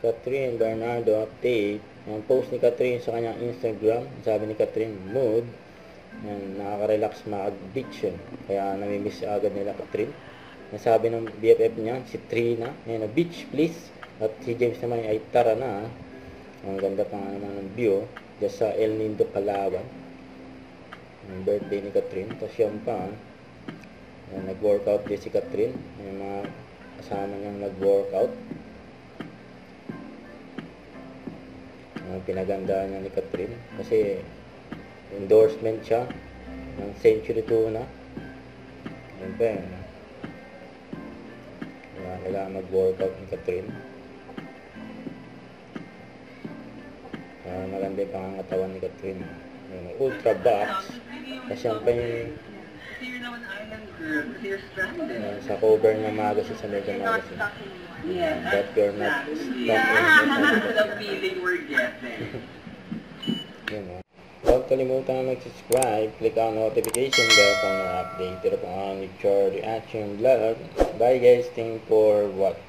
Catherine Bernardo update. Ang post ni Catherine sa kanyang Instagram, sabi ni Catherine, mood. Yan, nakaka-relax mag-beach yun. Kaya namimiss agad nila Catherine. Nasabi ng BFF niya, si Trina, yan, beach please. At si James naman ay tara na. Ang ganda pa nga naman ng view. Diyan sa El Nido, Palawan. Ang birthday ni Catherine. Tapos yan pa, yan, nag-workout din si Catherine. Yung mga kasama niyang nag-workout. Ang pinaganda niya ni Catherine. Kasi endorsement siya ng Century Tuna. Yan pa yan. Kaya kailangan mag-workout ni Catherine. Kaya maganda yung pangangatawan ni Catherine. Yan, ultra box. Kasi yan pa You're naman island girl. You're stranded. yan, sa cover ng magazine sa Mega Magazine. Yeah. But you're not stuck in the feeling we're getting. Yun o. Huwag kalimutan na mag-subscribe, click ang notification bell para ma-update pero kung ang your reaction vlog. Bye guys, thank for what?